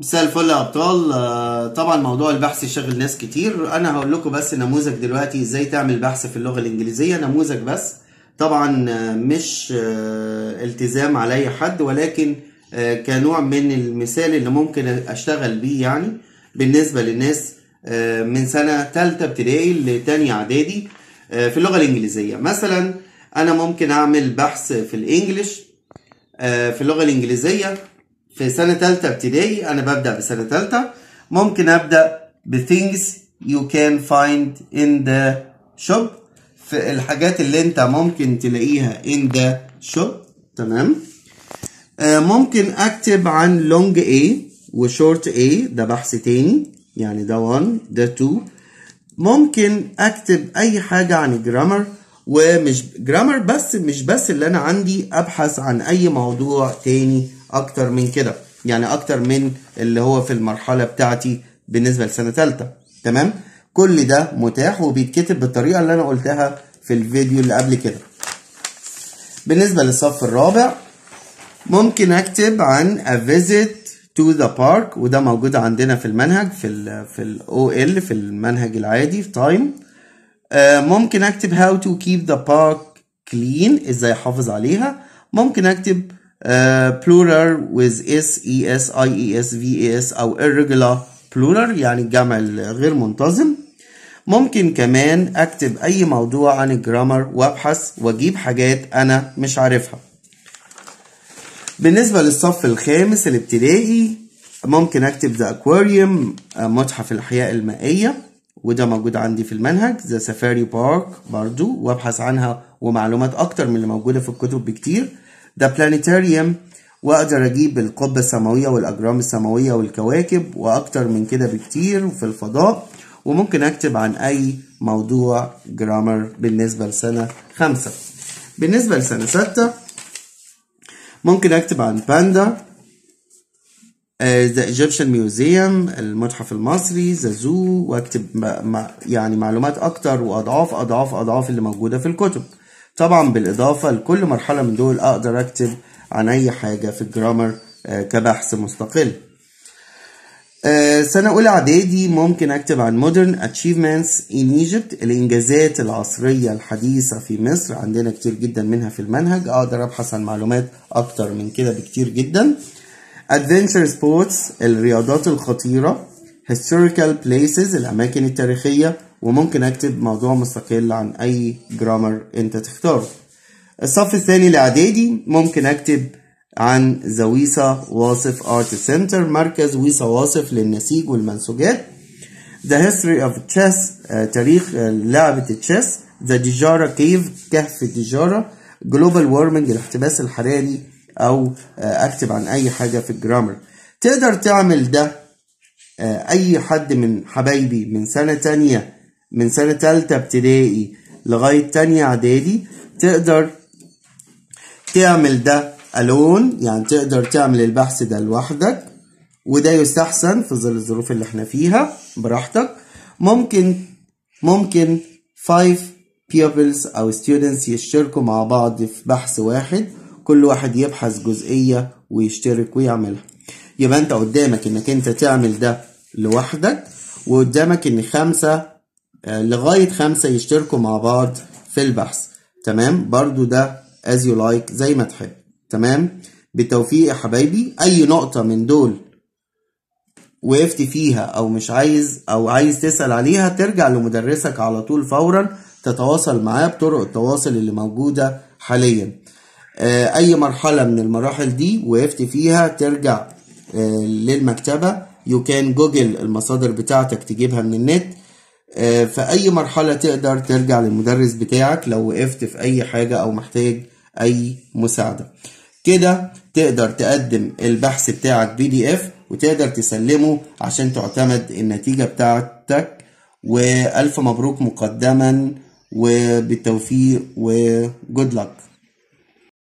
مساء الفل يا أبطال. آه، طبعا موضوع البحث يشغل ناس كتير. أنا هقول لكم بس نموذج دلوقتي إزاي تعمل بحث في اللغة الإنجليزية. نموذج بس. طبعا آه، مش آه، التزام على أي حد ولكن كنوع من المثال اللي ممكن أشتغل بيه يعني بالنسبة للناس من سنة ثالثه ابتدائي لتانية إعدادي في اللغة الإنجليزية. مثلا أنا ممكن أعمل بحث في الإنجليش في اللغة الإنجليزية. في سنة تالتة ابتدائي أنا ببدأ بسنة تالتة. ممكن أبدأ ب things you can find in the shop. في الحاجات اللي أنت ممكن تلاقيها in the shop. تمام؟ آه، ممكن أكتب عن long A و short A ده بحث تاني. يعني ده one ده two. ممكن أكتب أي حاجة عن الجرامر ومش جرامر بس مش بس اللي أنا عندي أبحث عن أي موضوع تاني أكتر من كده. يعني أكتر من اللي هو في المرحلة بتاعتي بالنسبة لسنة تالتة. تمام؟ كل ده متاح وبيتكتب بالطريقة اللي أنا قلتها في الفيديو اللي قبل كده. بالنسبة للصف الرابع ممكن أكتب عن a visit to the park وده موجود عندنا في المنهج في ال في ال OL في المنهج العادي في time. آه، ممكن أكتب how to keep the park clean إزاي أحافظ عليها. ممكن أكتب plural with s e s i e s v a s أو irregular plural يعني الجمع الغير منتظم. ممكن كمان أكتب أي موضوع عن الجرامر وأبحث وأجيب حاجات أنا مش عارفها. بالنسبة للصف الخامس الابتدائي ممكن أكتب ذا اكواريوم متحف الأحياء المائية. وده موجود عندي في المنهج The Safari Park برضو وأبحث عنها ومعلومات أكتر من اللي موجودة في الكتب بكتير. The Planetarium وأقدر أجيب القبة السماوية والأجرام السماوية والكواكب وأكتر من كده بكتير في الفضاء وممكن أكتب عن أي موضوع grammar بالنسبة لسنة خمسة. بالنسبة لسنة ستة ممكن أكتب عن باندا The Egyptian Museum المتحف المصري The Zoo وأكتب يعني معلومات أكتر وأضعاف أضعاف أضعاف اللي موجودة في الكتب. طبعا بالإضافة لكل مرحلة من دول أقدر أكتب عن أي حاجة في ال grammar آه، كبحث مستقل. آه، سنة أولى إعدادي ممكن أكتب عن modern achievements in Egypt الإنجازات العصرية الحديثة في مصر. عندنا كتير جدا منها في المنهج أقدر أبحث عن معلومات أكتر من كده بكتير جدا. Adventure sports الرياضات الخطيرة historical places الأماكن التاريخية وممكن أكتب موضوع مستقل عن أي grammar أنت تختاره. الصف الثاني الإعدادي ممكن أكتب عن the Wissa Wassef Art Center مركز ويصا واصف للنسيج والمنسوجات. The history of chess آه، تاريخ آه، لعبة ال chess The ديجارا كيف كهف الديجارا Global warming الاحتباس الحراري أو آه، أكتب عن أي حاجة في الجرامر تقدر تعمل ده أي حد من حبايبي من سنة تانية. من سنة تالتة ابتدائي لغاية تانية إعدادي تقدر تعمل ده الون يعني تقدر تعمل البحث ده لوحدك وده يستحسن في ظل الظروف اللي إحنا فيها. براحتك. ممكن ممكن 5 pupils أو students يشتركوا مع بعض في بحث واحد. كل واحد يبحث جزئية ويشترك ويعملها. يبقى انت قدامك انك انت تعمل ده لوحدك وقدامك ان خمسة لغاية خمسة يشتركوا مع بعض في البحث. تمام؟ برضو ده as you like زي ما تحب. تمام؟ بالتوفيق يا حبايبي. أي نقطة من دول وقفت فيها أو مش عايز أو عايز تسأل عليها ترجع لمدرسك على طول فورا تتواصل معاه بطرق التواصل اللي موجودة حاليا. آه، أي مرحلة من المراحل دي وقفت فيها ترجع آه، للمكتبة. يو كان جوجل المصادر بتاعتك تجيبها من النت. آه، في أي مرحلة تقدر ترجع للمدرس بتاعك لو وقفت في أي حاجة أو محتاج أي مساعدة. كده تقدر تقدم البحث بتاعك بي دي اف وتقدر تسلمه عشان تعتمد النتيجة بتاعتك. وألف مبروك مقدما وبالتوفيق وجود لك.